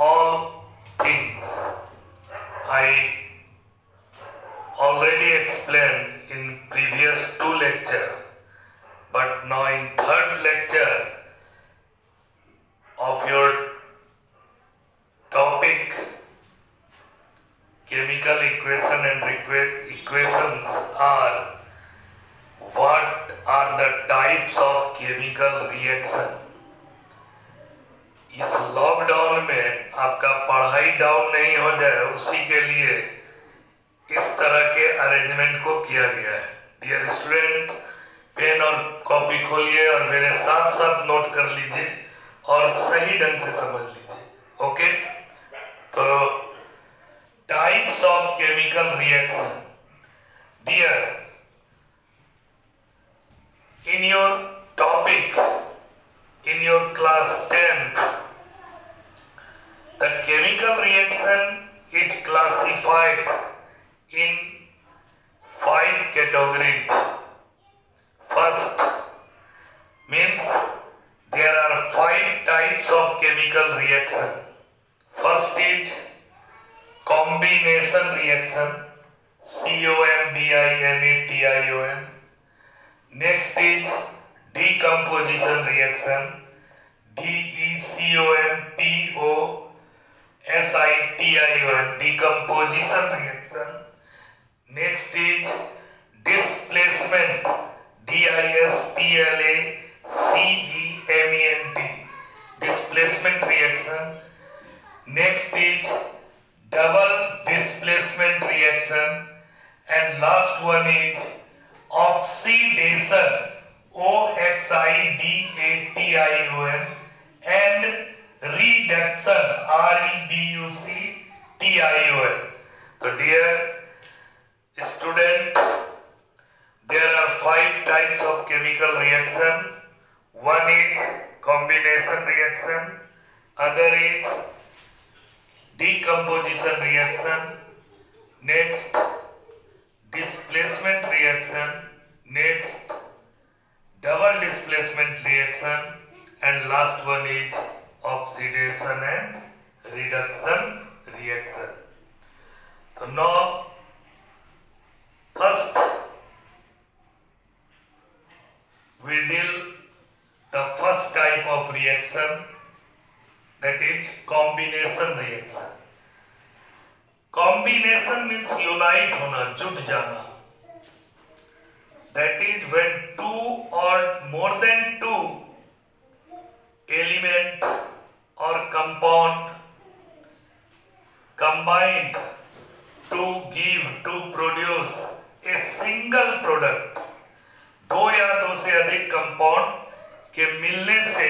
all things. I already explained in previous two lectures, but now in third lecture of your topic chemical equation and equations are what are the types of chemical reaction इस lockdown में आपका पढ़ाई down नहीं हो जाए उसी के लिए इस तरह के अरेंजमेंट को किया गया है डियर स्टूडेंट पेन और कॉपी खोलिए और मेरे साथ साथ नोट कर लीजिए और सही ढंग से समझ लीजिए ओके तो types of chemical reaction dear in your topic in your class 10 chemical reaction is classified in five categories. First means there are five types of chemical reaction. First is combination reaction c o o m b i i n a t n Next is decomposition reaction d e c o m p DECOMPO SITIR decomposition reaction. Next is displacement DISPLACEMENT displacement reaction. Next is double displacement reaction and last one is oxidation OXIDATION and Reduction, REDUCTION. So dear student, there are 5 types of chemical reaction. One is combination reaction, other is decomposition reaction, next displacement reaction, next double displacement reaction, and last one is oxidation and reduction reaction तो now first we deal the first type of reaction that is combination reaction combination means unite होना जुट जाना that is when two or more than two element or compound combined to give to produce a single product दो या दो से अधिक compound के मिलने से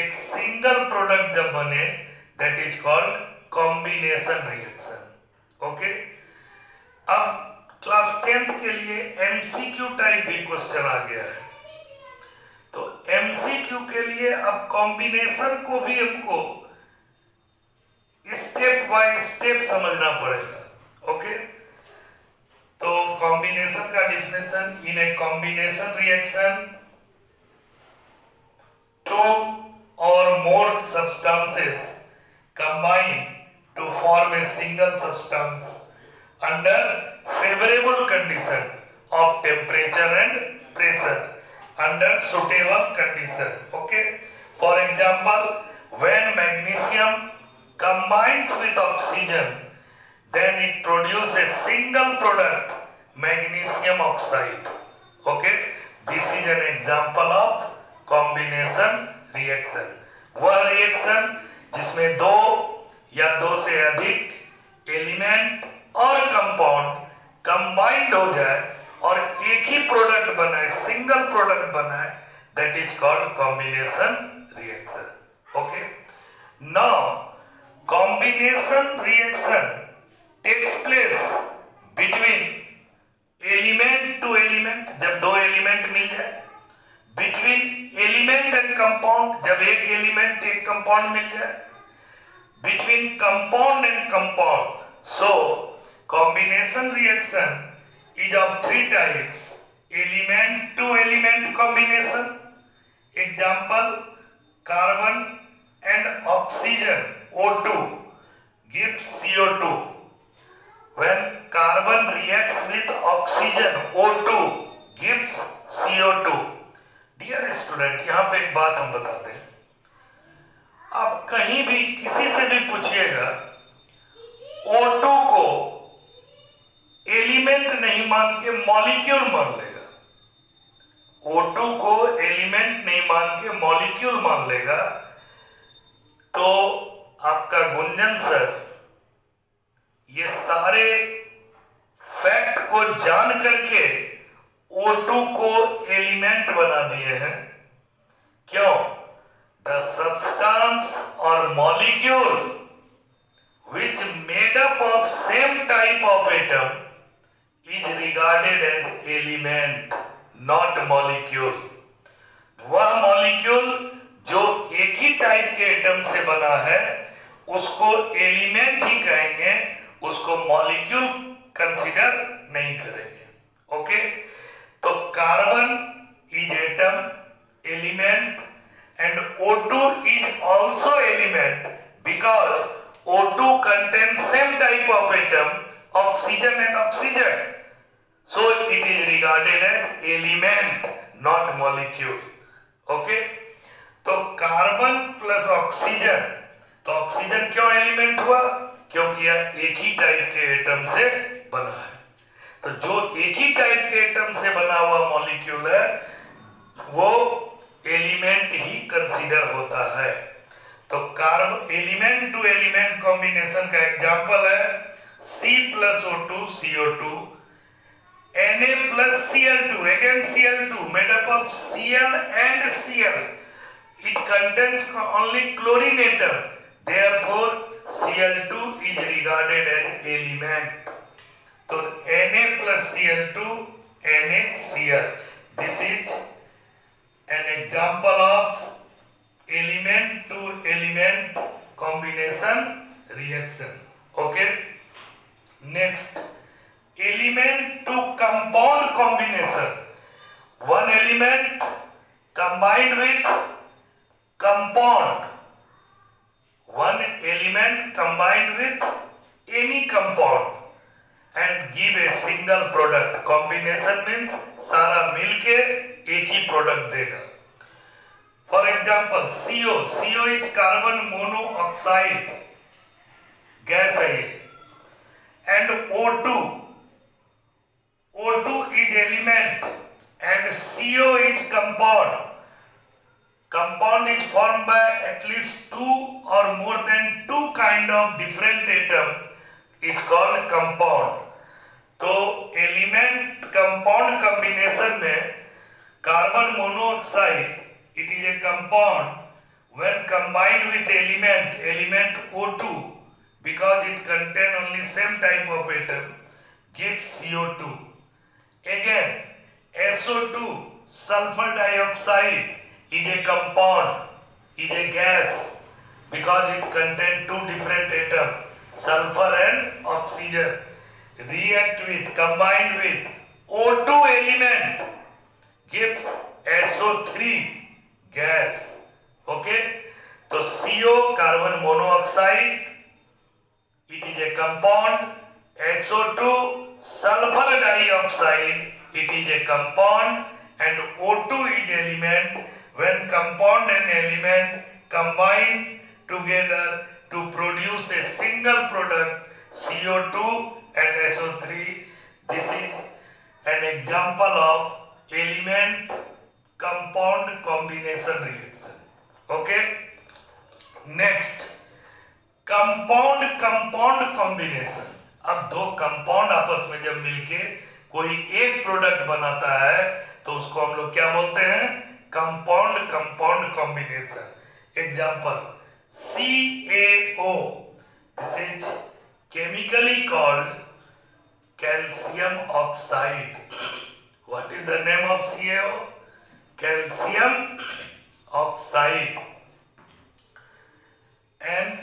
एक सिंगल प्रोडक्ट जब बने that is called combination reaction okay अब क्लास टेंथ के लिए एमसीक्यू टाइप भी क्वेश्चन आ गया है तो एमसीक्यू के लिए अब कॉम्बिनेशन को भी हमको स्टेप बाय स्टेप समझना पड़ेगा ओके तो कॉम्बिनेशन का definition in a combination reaction two or more substances combine to form a single substance under favourable condition of temperature and pressure under suitable condition. Okay. For example, when magnesium combines with oxygen, then it produces a single product, magnesium oxide. Okay. This is an example of combination reaction. वह reaction जिसमें दो या दो से अधिक element और compound combined हो जाए और एक ही प्रोडक्ट बनाए सिंगल प्रोडक्ट बनाए that is called combination reaction okay now combination reaction takes place between element to element जब दो एलिमेंट मिल जाए बिटवीन एलिमेंट एंड कंपाउंड जब एक एलिमेंट एक कंपाउंड मिल जाए between compound and compound so combination reaction is of three types element to element combination example carbon and oxygen O2 gives CO2 when carbon reacts with oxygen O2 gives CO2 dear student यहां पे एक बात हम बता दें आप कहीं भी किसी से भी पूछिएगा O2 को एलिमेंट नहीं मान के मॉलिक्यूल मान लेगा O2 को एलिमेंट नहीं मान के मॉलिक्यूल मान लेगा तो आपका गुंजन सर ये सारे फैक्ट को जान करके O2 को एलिमेंट बना दिए हैं क्यों द सब्सटेंस और molecule which made up of same type of atom is regarded as element not molecule वह मॉलिक्यूल जो एक ही टाइप के एटम से बना है उसको एलिमेंट ही कहेंगे उसको मॉलिक्यूल कंसीडर नहीं करेंगे ओके तो carbon is atom element and O two is also element because O two contain same type of atom oxygen and oxygen So it is regarded as element, not molecule. Okay? तो carbon plus oxygen तो oxygen क्यों element हुआ क्योंकि यह एक ही type के atom से बना है तो जो एक ही टाइप के एटम से बना हुआ मॉलिक्यूल है वो एलिमेंट ही कंसीडर होता है तो carbon element to element combination का एग्जांपल है C plus O two CO two Na plus Cl2, again Cl2 made up of Cl and Cl. It contains only chlorine atom. Therefore, Cl2 is regarded as element. So, Na plus Cl2, NaCl. This is an example of element to element combination reaction. Okay. Next. element to compound combination one element combined with compound one element combined with any compound and give a single product combination means सारा मिलके एक ही product देगा for example CO CO is carbon monoxide gas है and O two O2 is element and CO is compound compound is formed by at least two or more than two kind of different atom is called compound तो element compound combination में carbon monoxide it is a compound when combined with element element O2 because it contain only same type of atom gives CO2 কে কে SO2 sulphur dioxide it is a compound it is a gas because it contain two different atom sulphur and oxygen it react with combine with O2 element gives SO3 gas okay তো CO carbon monoxide it is a compound SO2 Sulfur dioxide, it is a compound and O2 is element. When compound and element combine together to produce a single product CO2 and SO3, this is an example of element compound combination reaction. Okay. Next, compound compound combination. अब दो compound आपस में जब मिलके कोई एक product बनाता है तो उसको हम लोग क्या बोलते हैं compound compound combination example C as is chemically called calcium oxide what is the name of C A calcium oxide and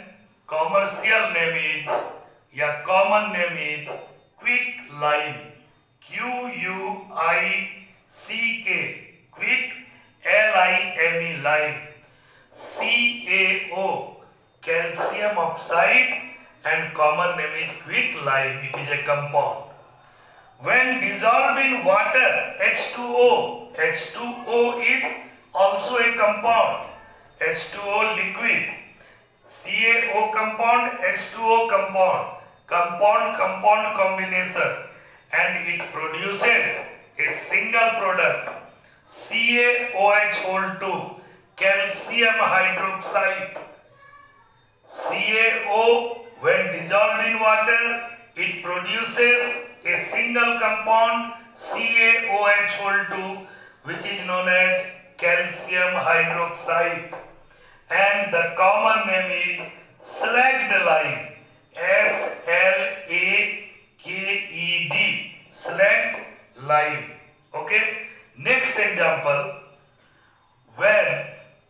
commercial name is A common name is quick lime. Q-U-I-C-K. Quick L-I-M-E lime. CaO. Calcium oxide and common name is quick lime. It is a compound. When dissolved in water, H2O. H2O is also a compound. H2O liquid. CaO compound, H2O compound compound-compound combination and it produces a single product CaOH2 calcium hydroxide. CaO when dissolved in water it produces a single compound CaOH2 which is known as calcium hydroxide and the common name is slag lime. S-L-A-K-E-D, slant line. Okay. Next example, when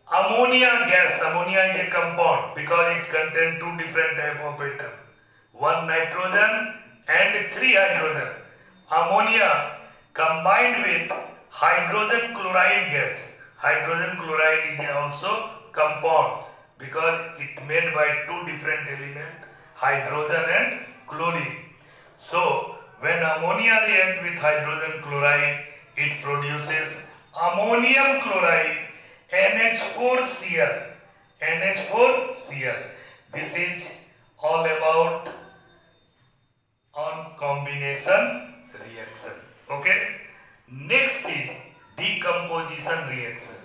ammonia gas, ammonia is a compound because it contains two different type of atom, one nitrogen and three hydrogen. Ammonia combined with hydrogen chloride gas. Hydrogen chloride is also compound because it made by two different elements hydrogen and chlorine. So, when ammonia react with hydrogen chloride, it produces ammonium chloride NH4Cl. NH4Cl. This is all about on combination reaction. Okay. Next is decomposition reaction.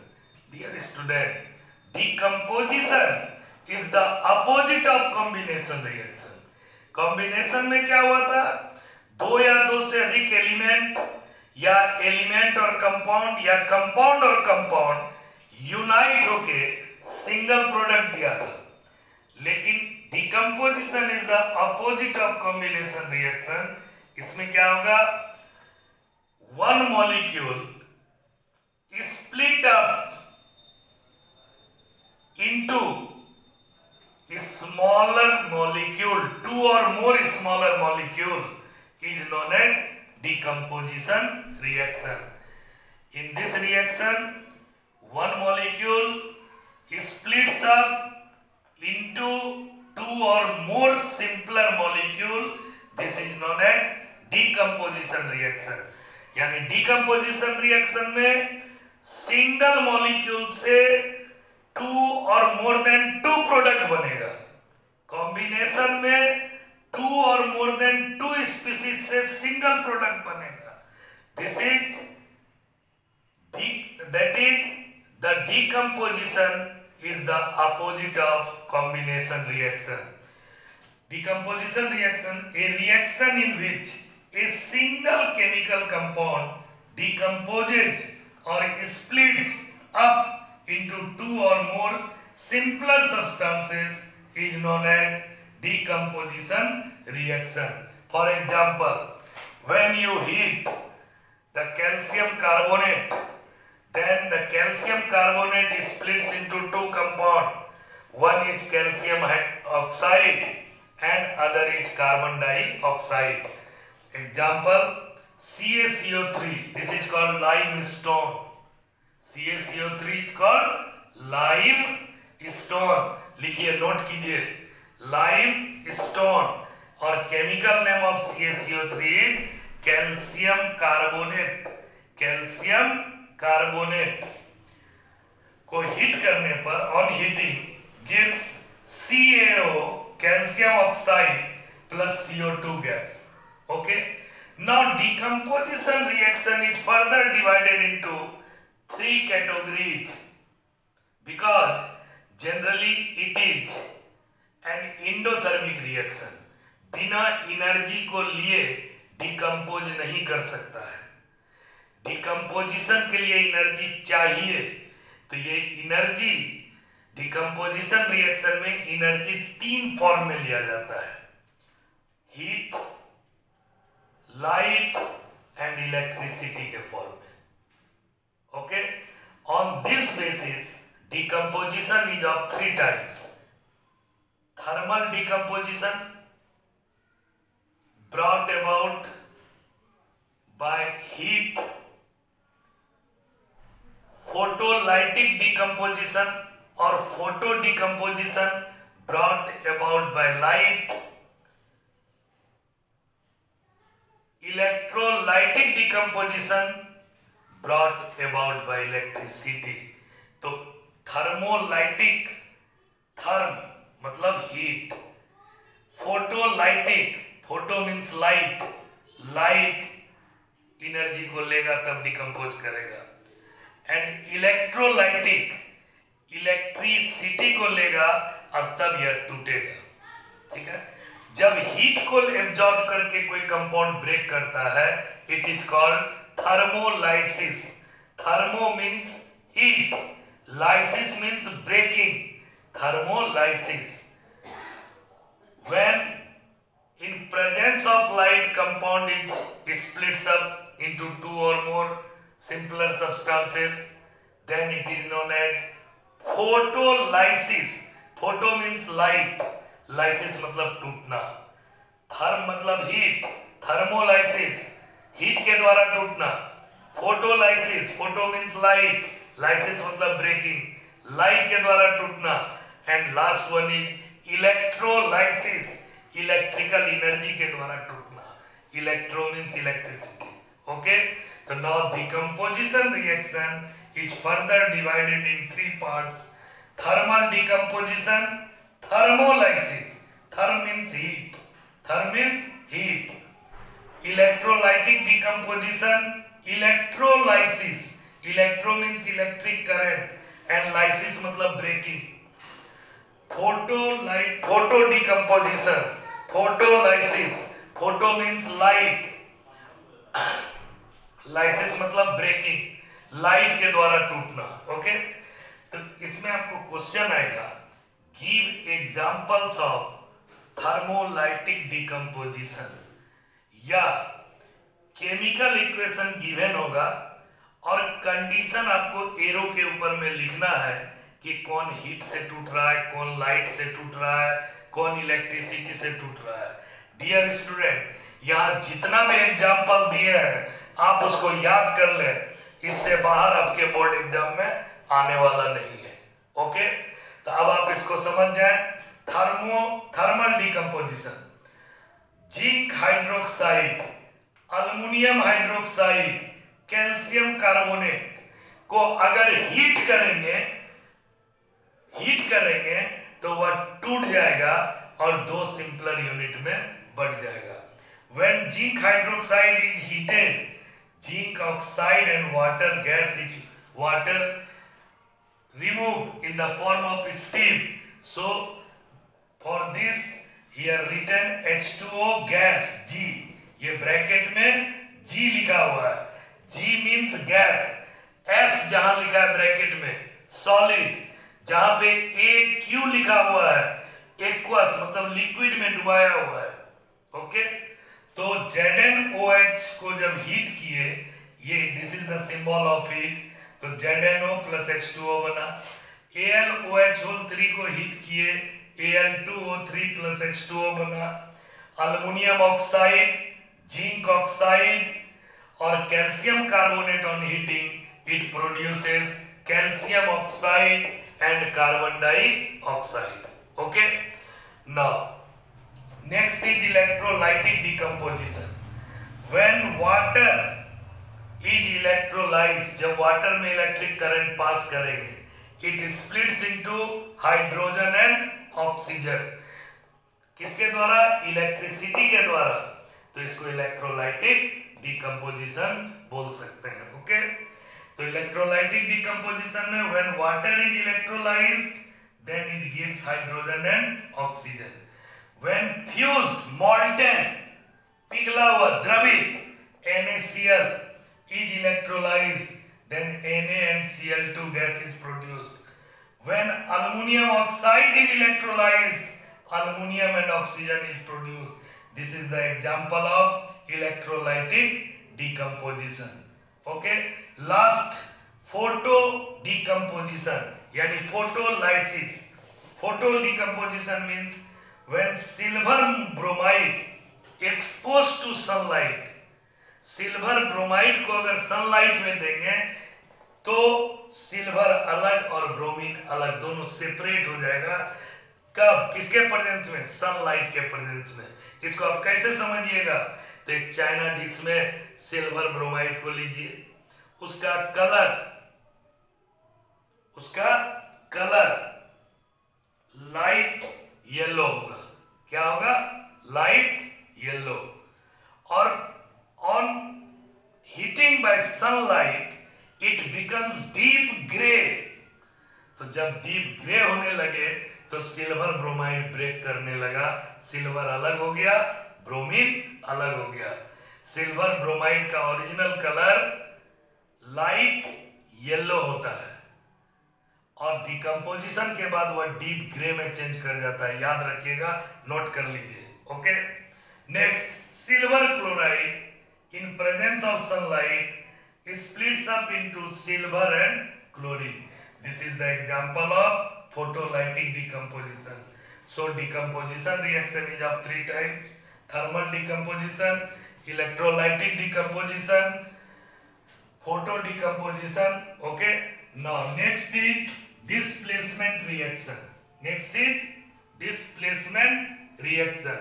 Dear student, decomposition is the opposite of combination reaction combination में क्या हुआ था दो या दो से अधिक element या एलिमेंट और कंपाउंड या कंपाउंड और कंपाउंड यूनाइट होके सिंगल प्रोडक्ट दिया था लेकिन decomposition is the opposite of combination reaction इसमें क्या होगा one molecule split up into smaller molecule, two or more smaller molecule is known as decomposition reaction. In this reaction, one molecule splits up into two or more simpler molecule. This is known as decomposition reaction. यानी decomposition reaction में single molecule से two और more than two product बनेगा combination में two और more than two species से single product बनेगा this is that is the decomposition is the opposite of combination reaction decomposition reaction a reaction in which a single chemical compound decomposes or splits up into two or more simpler substances is known as decomposition reaction. For example, when you heat the calcium carbonate, then the calcium carbonate splits into two compounds. One is calcium oxide and other is carbon dioxide. Example, CaCO3, this is called limestone. CaCO3 is called limestone लिखिए note कीजिए limestone और chemical name of CaCO3 is calcium carbonate calcium carbonate को heat करने पर on heating gives CaO calcium oxide plus CO2 gas okay now decomposition reaction is further divided into three categories because generally it is an endothermic reaction बिना energy को लिए decompose नहीं कर सकता है डिकम्पोजिशन के लिए एनर्जी चाहिए तो ये एनर्जी डिकम्पोजिशन रिएक्शन में एनर्जी तीन फॉर्म में लिया जाता है हीट लाइट एंड इलेक्ट्रिसिटी के form Okay. On this basis, decomposition is of three types. Thermal decomposition brought about by heat. Photolytic decomposition or photo decomposition brought about by light. Electrolytic decomposition brought about by electricity तो thermolytic therm मतलब heat photolytic photo means light light energy को लेगा तब decompose करेगा and electrolytic electricity को लेगा और तब यह टूटेगा ठीक है जब हीट को एब्जॉर्ब करके कोई कंपाउंड ब्रेक करता है it is called thermolysis thermo means heat lysis means breaking thermolysis when in presence of light compound is, it splits up into two or more simpler substances then it is known as photolysis photo means light lysis मतलब टूटना therm मतलब heat thermolysis heat के द्वारा टूटना photolysis photo means light lysis मतलब breaking light के द्वारा टूटना and last one is electrolysis electrical energy के द्वारा टूटना इलेक्ट्रो मीन्स इलेक्ट्रिसिटी ओके तो now decomposition reaction is further divided in three part thermal decomposition thermolysis therm means heat therm means heat electrolytic decomposition electrolysis electro means electric current and lysis मतलब breaking photo light photo decomposition photolysis photo means light lysis मतलब breaking light के द्वारा टूटना okay तो इसमें आपको question आएगा give examples of thermolytic decomposition या केमिकल इक्वेशन गिवेन होगा और कंडीशन आपको एरो के ऊपर में लिखना है कि कौन हीट से टूट रहा है कौन लाइट से टूट रहा है कौन इलेक्ट्रिसिटी से टूट रहा है डियर स्टूडेंट यहाँ जितना भी एग्जाम्पल दिए हैं आप उसको याद कर ले इससे बाहर आपके बोर्ड एग्जाम में आने वाला नहीं है ओके तो अब आप इसको समझ जाए thermo thermal decomposition zinc hydroxide aluminium hydroxide calcium carbonate को अगर हीट करेंगे हीट करेंगे तो वह टूट जाएगा और दो सिंपलर यूनिट में बढ़ जाएगा when zinc hydroxide is heated zinc oxide and water gas is water remove in the form of steam so for this here written H2O gas G ये ब्रैकेट में G लिखा हुआ है G means gas. S जहां लिखा है bracket में solid जहां पे ए क्यू लिखा हुआ है एक्वस मतलब लिक्विड में डुबाया हुआ है ओके तो जेड एन ओ एच को जब हीट किए ये this is the symbol of heat तो Z N O plus H two O बना A L O H whole three को हीट किए Al2O3 plus H2O बना अल्मोनियम ऑक्साइड जिंक ऑक्साइड और calcium carbonate on heating it produces calcium oxide and carbon dioxide okay now next is electrolytic decomposition when water is electrolyse जब water में electric current pass करेंगे it splits into hydrogen and oxygen किसके द्वारा electricity के द्वारा तो इसको electrolytic decomposition बोल सकते हैं ओके तो इलेक्ट्रोलाइटिक डिकम्पोजिशन में when water is electrolyse then it gives hydrogen and oxygen when fuse molten, पिघला हुआ द्रवित NaCl is electrolyse then Na and Cl2 gas is produced when Aluminium oxide is electrolyzed. Aluminium and oxygen is produced. This is the example of electrolytic decomposition. Okay. Last photo decomposition. yani photolysis photo decomposition means when silver bromide exposed to sunlight silver bromide ko agar sunlight mein denge तो silver अलग और bromine अलग दोनों separate हो जाएगा कब किसके presence में सनलाइट के प्रेजेंस में इसको आप कैसे समझिएगा तो एक चाइना डिश में सिल्वर ब्रोमाइड को लीजिए उसका कलर उसका कलर लाइट येलो होगा क्या होगा लाइट येलो और on heating by sunlight it becomes deep grey तो जब डीप ग्रे होने लगे तो सिल्वर ब्रोमाइड ब्रेक करने लगा सिल्वर अलग हो गया ब्रोमीन अलग हो गया सिल्वर ब्रोमाइड का ओरिजिनल कलर लाइट येलो होता है और डिकम्पोजिशन के बाद वह डीप ग्रे में चेंज कर जाता है याद रखिएगा नोट कर लीजिए okay next silver chloride in presence of sunlight splits up into silver and chlorine. This is the example of photolytic decomposition. So decomposition reaction is of three types. Thermal decomposition, electrolytic decomposition, photo decomposition. Okay. Now next is displacement reaction. Next is displacement reaction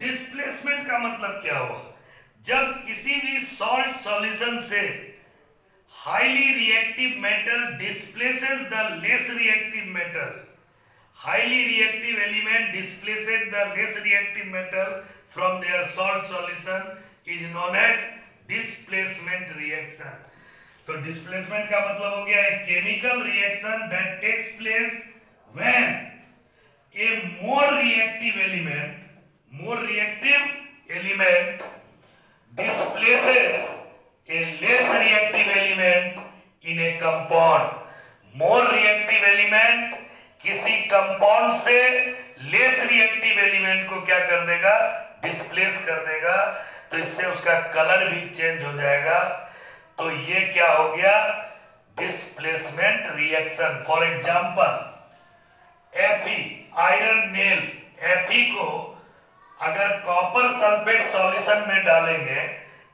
displacement का मतलब क्या हुआ जब किसी भी salt solution से highly reactive metal displaces the less reactive metal highly reactive element displaces the less reactive metal from their salt solution is known as displacement reaction तो displacement का मतलब हो गया chemical reaction that takes place when a more reactive element more reactive element displaces a less reactive element in a compound more reactive element किसी compound से less reactive element को क्या कर देगा डिस्प्लेस कर देगा तो इससे उसका कलर भी चेंज हो जाएगा तो ये क्या हो गया displacement reaction for example Fe iron nail Fe को अगर कॉपर सल्फेट सॉल्यूशन में डालेंगे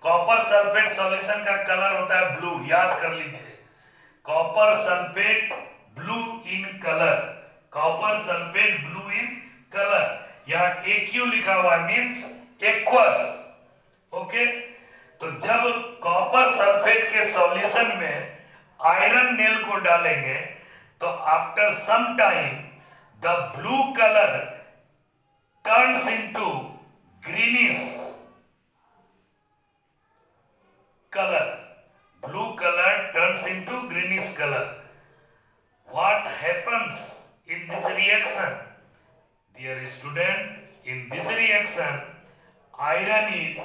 कॉपर सल्फेट सॉल्यूशन का कलर होता है ब्लू याद कर लीजिए copper sulphate blue in colour copper sulphate blue in colour यहाँ यू लिखा हुआ मीन्स एक्वस ओके तो जब कॉपर सल्फेट के सॉल्यूशन में आयरन नेल को डालेंगे तो after some time the blue colour turns into greenish color blue color turns into greenish color what happens in this reaction dear student in this reaction iron is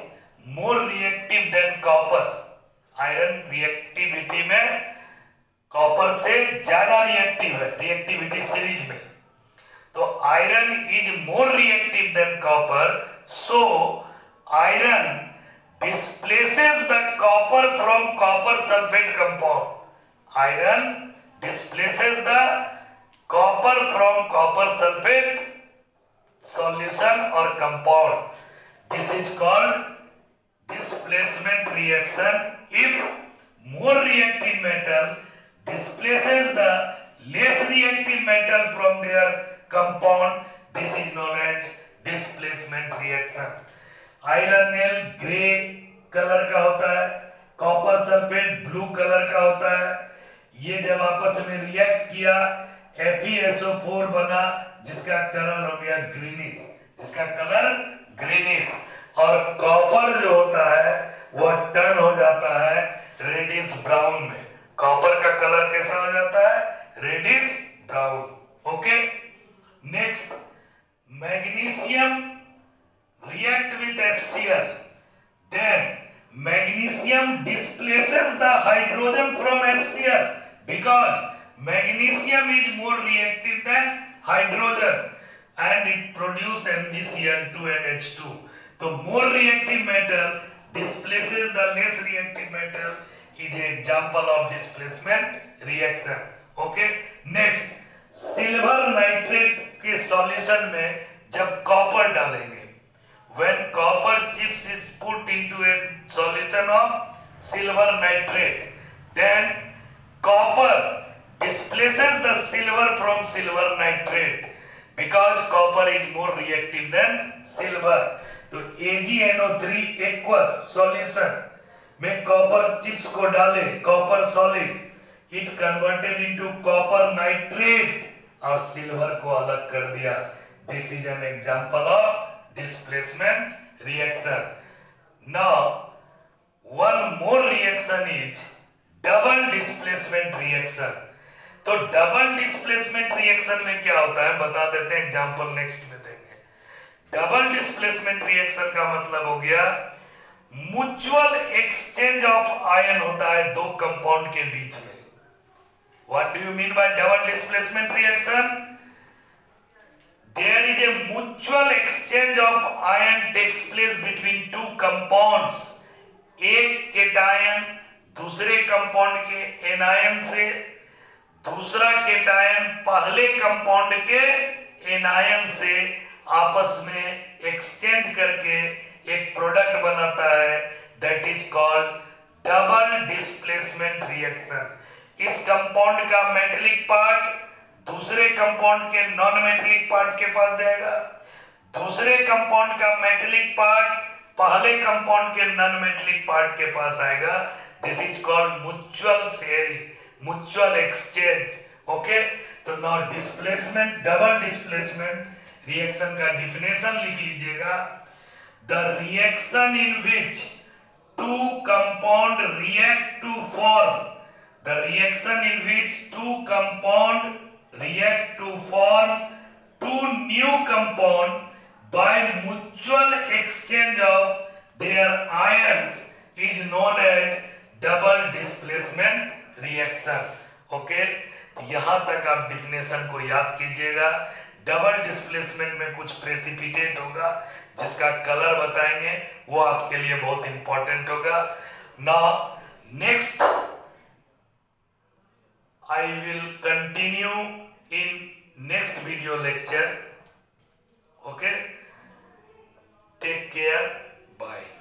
more reactive than copper iron reactivity mein copper se zyada reactive hai reactivity series mein So iron is more reactive than copper. So iron displaces the copper from copper sulfate compound. Iron displaces the copper from copper sulfate solution or compound. This is called displacement reaction. If more reactive metal displaces the less reactive metal from their compound. This is known as displacement reaction iron nail grey colour का होता है copper sulphate blue colour का होता है ये जब आपस में रिएक्ट किया FeSO4 बना जिसका कलर हो गया ग्रीनिश जिसका कलर ग्रीनिश और कॉपर जो होता है वह टर्न हो जाता है रेडिश ब्राउन में कॉपर का कलर कैसा हो जाता है reddish brown okay okay? Next, magnesium react with HCl. Then magnesium displaces the hydrogen from HCl because magnesium is more reactive than hydrogen and it produces MgCl2 and H2. So more reactive metal displaces the less reactive metal is an example of displacement reaction. Okay, next silver nitrate के solution में जब copper डालेंगे when copper chips is put into a solution of silver nitrate then copper displaces the silver from silver nitrate because copper is more reactive than silver तो AgNO3 aqueous solution में copper chips को डालें copper solid it converted into copper nitrate और silver को अलग कर दिया this is an example of displacement reaction now one more reaction is double displacement reaction तो डबल डिस्प्लेसमेंट रिएक्शन में क्या होता है बता देते हैं एग्जांपल नेक्स्ट में देंगे डबल डिस्प्लेसमेंट रिएक्शन का मतलब हो गया म्यूचुअल एक्सचेंज ऑफ आयन होता है दो कंपाउंड के बीच में What do you mean by double displacement reaction? There is a mutual exchange of ion takes place between two compounds. एक केटायन दूसरे कंपाउंड के एनायन से दूसरा केटायन पहले कंपाउंड के एनायन से आपस में एक्सचेंज करके एक प्रोडक्ट बनाता है that is called double displacement reaction इस कंपाउंड का मेटलिक पार्ट दूसरे कंपाउंड के नॉन मेटलिक पार्ट के पास जाएगा दूसरे कंपाउंड का मेटलिक पार्ट पहले कंपाउंड के नॉन मेटलिक पार्ट के पास आएगा this is called mutual sharing mutual exchange okay तो now displacement double displacement reaction का डिफिनेशन लिख लीजिएगा the reaction in which two compound react to form the reaction in which two compound react to form two new compound by mutual exchange of their ions is known as double displacement reaction okay यहां तक आप definition को याद कीजिएगा double displacement में कुछ precipitate होगा जिसका कलर बताएंगे वो आपके लिए बहुत इंपॉर्टेंट होगा next I will continue in next video lecture. Okay? Take care. Bye.